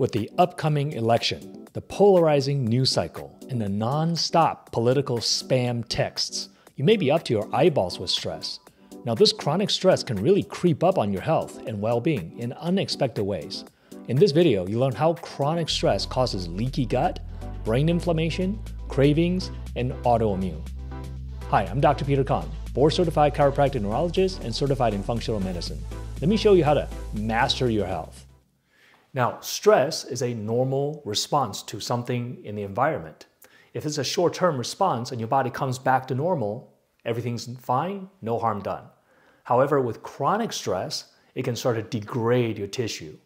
With the upcoming election, the polarizing news cycle, and the non stop political spam texts, you may be up to your eyeballs with stress. Now, this chronic stress can really creep up on your health and well being in unexpected ways. In this video, you learn how chronic stress causes leaky gut, brain inflammation, cravings, and autoimmune. Hi, I'm Dr. Peter Kan, board certified chiropractic neurologist and certified in functional medicine. Let me show you how to master your health. Now, stress is a normal response to something in the environment. If it's a short term response and your body comes back to normal, everything's fine, no harm done. However, with chronic stress, it can start to degrade your tissue.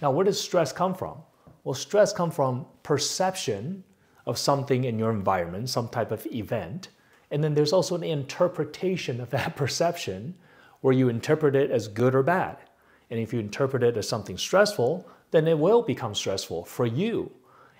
Now, where does stress come from? Well, stress comes from perception of something in your environment, some type of event, and then there's also an interpretation of that perception where you interpret it as good or bad. And if you interpret it as something stressful, then it will become stressful for you.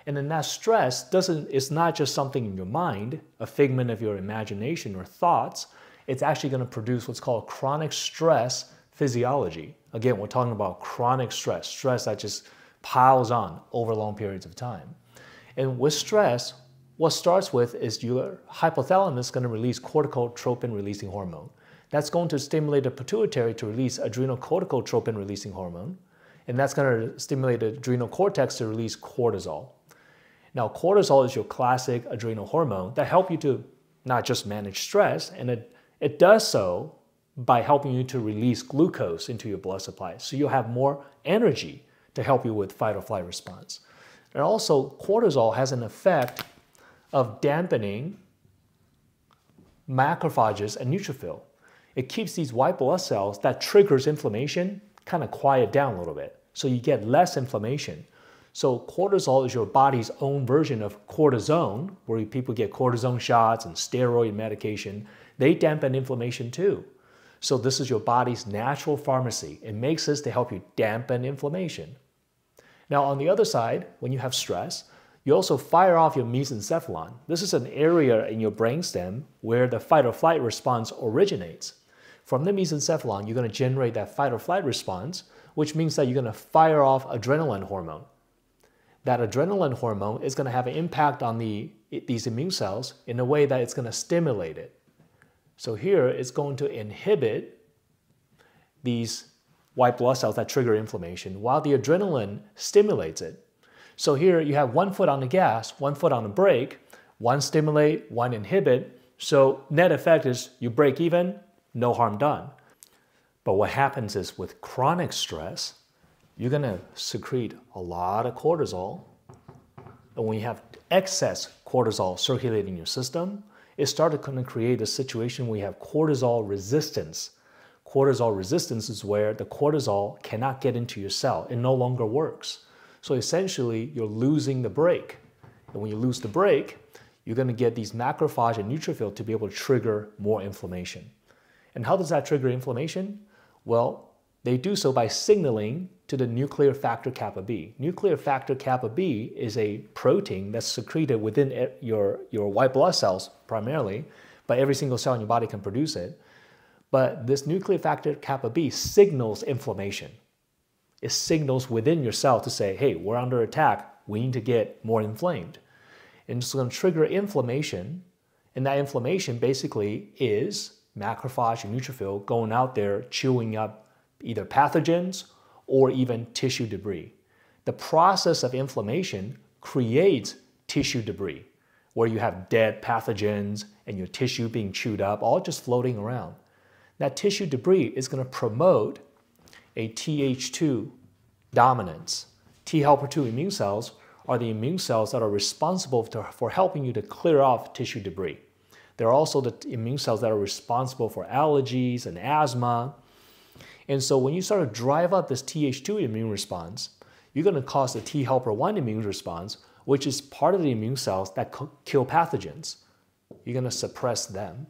And then that stress doesn't is not just something in your mind, a figment of your imagination or thoughts. It's actually going to produce what's called chronic stress physiology. Again, we're talking about chronic stress, stress that just piles on over long periods of time. And with stress, what starts with is your hypothalamus is going to release corticotropin releasing hormone. That's going to stimulate the pituitary to release adrenocorticotropin releasing hormone and that's going to stimulate the adrenal cortex to release cortisol. Now, cortisol is your classic adrenal hormone that help you to not just manage stress, and it, it does so by helping you to release glucose into your blood supply. So you'll have more energy to help you with fight or flight response. And also, cortisol has an effect of dampening macrophages and neutrophil. It keeps these white blood cells that triggers inflammation kind of quiet down a little bit so you get less inflammation. So cortisol is your body's own version of cortisone, where people get cortisone shots and steroid medication. They dampen inflammation too. So this is your body's natural pharmacy. It makes this to help you dampen inflammation. Now on the other side, when you have stress, you also fire off your mesencephalon. This is an area in your brainstem where the fight or flight response originates. From the mesencephalon, you're going to generate that fight or flight response, which means that you're going to fire off adrenaline hormone. That adrenaline hormone is going to have an impact on the, these immune cells in a way that it's going to stimulate it. So here it's going to inhibit these white blood cells that trigger inflammation while the adrenaline stimulates it. So here you have one foot on the gas, one foot on the brake, one stimulate, one inhibit. So net effect is you break even, no harm done. But what happens is with chronic stress, you're going to secrete a lot of cortisol. And when you have excess cortisol circulating in your system, it started to create a situation where you have cortisol resistance. Cortisol resistance is where the cortisol cannot get into your cell. It no longer works. So essentially, you're losing the brake. And when you lose the brake, you're going to get these macrophage and neutrophil to be able to trigger more inflammation. And how does that trigger inflammation? Well, they do so by signaling to the nuclear factor kappa B. Nuclear factor kappa B is a protein that's secreted within your, your white blood cells primarily, but every single cell in your body can produce it. But this nuclear factor kappa B signals inflammation. It signals within your cell to say, hey, we're under attack. We need to get more inflamed. And it's going to trigger inflammation. And that inflammation basically is macrophage and neutrophil going out there chewing up either pathogens or even tissue debris. The process of inflammation creates tissue debris, where you have dead pathogens and your tissue being chewed up, all just floating around. That tissue debris is going to promote a Th2 dominance. T helper 2 immune cells are the immune cells that are responsible for helping you to clear off tissue debris. There are also the immune cells that are responsible for allergies and asthma. And so when you sort of drive up this Th2 immune response, you're going to cause the T helper 1 immune response, which is part of the immune cells that kill pathogens. You're going to suppress them.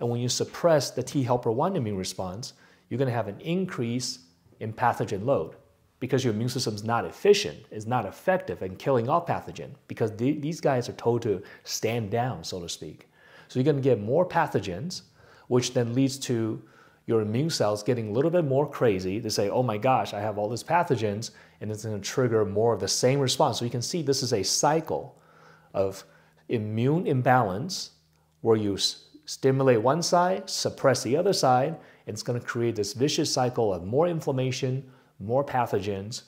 And when you suppress the T helper 1 immune response, you're going to have an increase in pathogen load because your immune system is not efficient, is not effective in killing off pathogen because these guys are told to stand down, so to speak. So you're going to get more pathogens, which then leads to your immune cells getting a little bit more crazy to say, oh my gosh, I have all these pathogens, and it's going to trigger more of the same response. So you can see this is a cycle of immune imbalance where you stimulate one side, suppress the other side, and it's going to create this vicious cycle of more inflammation, more pathogens,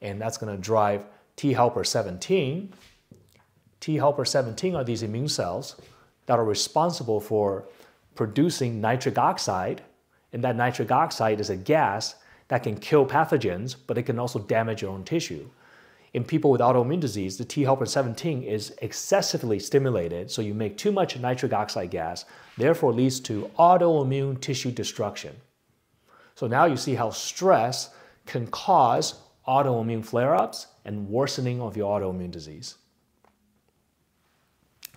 and that's going to drive T helper 17. T helper 17 are these immune cells that are responsible for producing nitric oxide, and that nitric oxide is a gas that can kill pathogens, but it can also damage your own tissue. In people with autoimmune disease, the T helper 17 is excessively stimulated, so you make too much nitric oxide gas, therefore leads to autoimmune tissue destruction. So now you see how stress can cause autoimmune flare-ups and worsening of your autoimmune disease.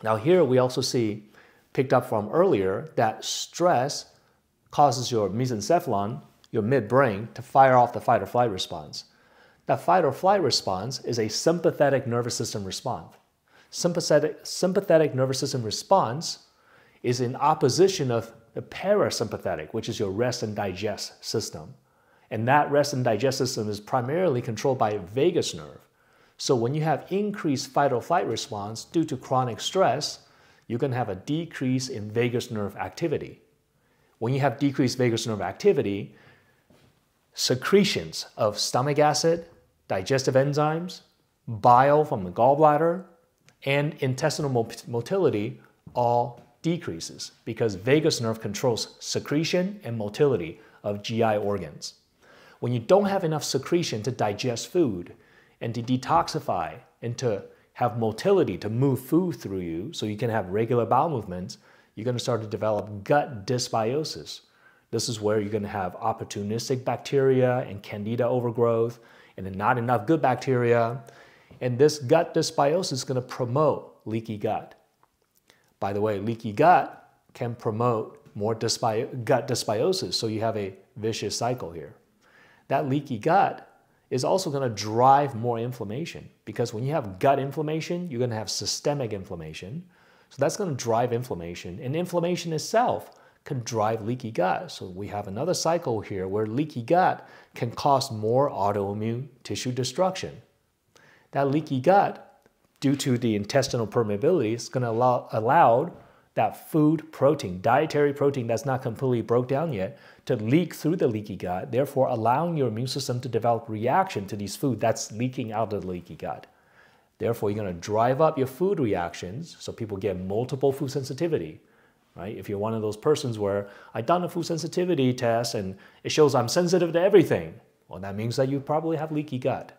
Now here we also see, picked up from earlier, that stress causes your mesencephalon, your midbrain, to fire off the fight or flight response. That fight or flight response is a sympathetic nervous system response. Sympathetic, sympathetic nervous system response is in opposition of the parasympathetic, which is your rest and digest system. And that rest and digest system is primarily controlled by vagus nerve. So when you have increased fight or flight response due to chronic stress, you can have a decrease in vagus nerve activity. When you have decreased vagus nerve activity, secretions of stomach acid, digestive enzymes, bile from the gallbladder, and intestinal motility all decreases because vagus nerve controls secretion and motility of GI organs. When you don't have enough secretion to digest food and to detoxify and to have motility to move food through you so you can have regular bowel movements, you're going to start to develop gut dysbiosis. This is where you're going to have opportunistic bacteria and candida overgrowth and not enough good bacteria. And this gut dysbiosis is going to promote leaky gut. By the way, leaky gut can promote more dysbi gut dysbiosis, so you have a vicious cycle here. That leaky gut is also going to drive more inflammation because when you have gut inflammation, you're going to have systemic inflammation. So that's going to drive inflammation, and inflammation itself can drive leaky gut. So we have another cycle here where leaky gut can cause more autoimmune tissue destruction. That leaky gut, due to the intestinal permeability, is going to allow, allow that food protein, dietary protein that's not completely broke down yet, to leak through the leaky gut, therefore allowing your immune system to develop reaction to these food that's leaking out of the leaky gut. Therefore, you're going to drive up your food reactions so people get multiple food sensitivity right? If you're one of those persons where I've done a food sensitivity test and it shows I'm sensitive to everything, well, that means that you probably have leaky gut.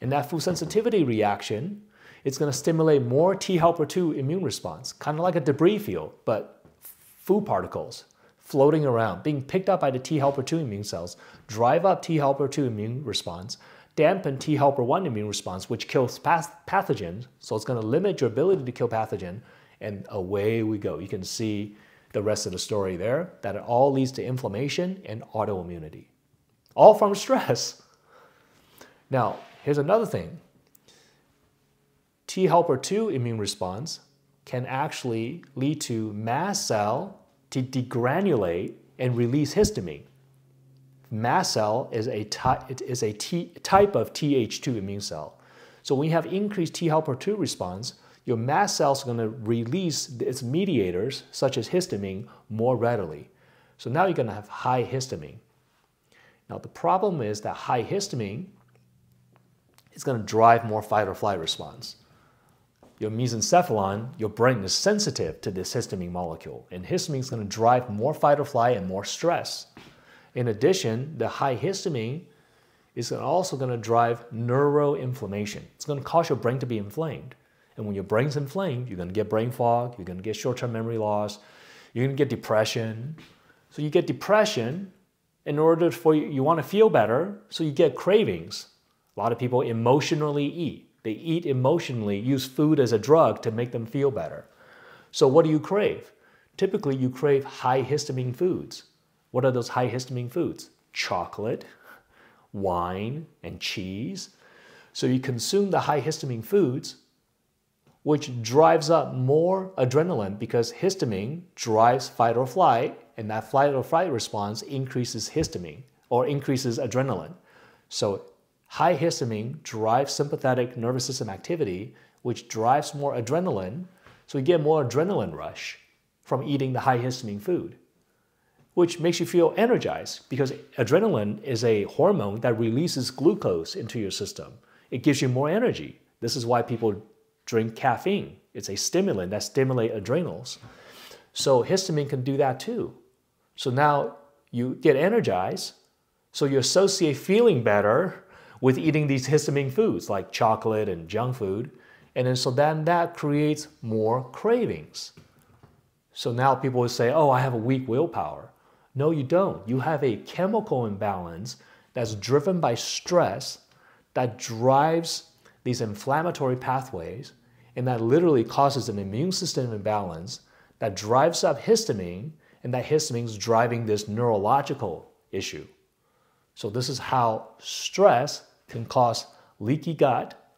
And that food sensitivity reaction, it's going to stimulate more T helper 2 immune response, kind of like a debris field, but food particles floating around, being picked up by the T helper 2 immune cells, drive up T helper 2 immune response, dampen T helper 1 immune response, which kills pathogens. So it's going to limit your ability to kill pathogen and away we go. You can see the rest of the story there, that it all leads to inflammation and autoimmunity, all from stress. Now, here's another thing. T helper 2 immune response can actually lead to mast cell to degranulate and release histamine. Mast cell is a, is a T, type of Th2 immune cell. So when you have increased T helper 2 response, your mast cells are going to release its mediators, such as histamine, more readily. So now you're going to have high histamine. Now the problem is that high histamine is going to drive more fight or flight response. Your mesencephalon, your brain is sensitive to this histamine molecule, and histamine is going to drive more fight or flight and more stress. In addition, the high histamine is also going to drive neuroinflammation. It's going to cause your brain to be inflamed. And when your brain's inflamed, you're going to get brain fog, you're going to get short term memory loss, you're going to get depression. So you get depression in order for you, you want to feel better, so you get cravings. A lot of people emotionally eat. They eat emotionally, use food as a drug to make them feel better. So what do you crave? Typically, you crave high histamine foods. What are those high histamine foods? Chocolate, wine, and cheese. So you consume the high histamine foods which drives up more adrenaline because histamine drives fight or flight, and that flight or flight response increases histamine or increases adrenaline. So High histamine drives sympathetic nervous system activity, which drives more adrenaline. So you get more adrenaline rush from eating the high histamine food, which makes you feel energized because adrenaline is a hormone that releases glucose into your system. It gives you more energy. This is why people drink caffeine. It's a stimulant that stimulates adrenals. So histamine can do that too. So now you get energized, so you associate feeling better with eating these histamine foods like chocolate and junk food. And then so then that creates more cravings. So now people will say, oh, I have a weak willpower. No, you don't. You have a chemical imbalance that's driven by stress that drives these inflammatory pathways and that literally causes an immune system imbalance that drives up histamine and that histamine is driving this neurological issue. So this is how stress can cause leaky gut,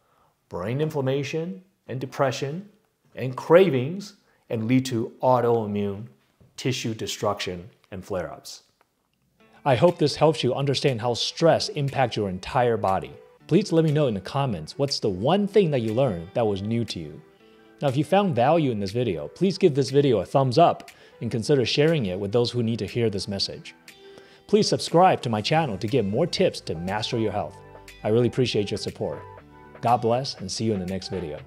brain inflammation and depression and cravings and lead to autoimmune tissue destruction and flare-ups. I hope this helps you understand how stress impacts your entire body. Please let me know in the comments what's the one thing that you learned that was new to you. Now if you found value in this video, please give this video a thumbs up and consider sharing it with those who need to hear this message. Please subscribe to my channel to get more tips to master your health. I really appreciate your support. God bless and see you in the next video.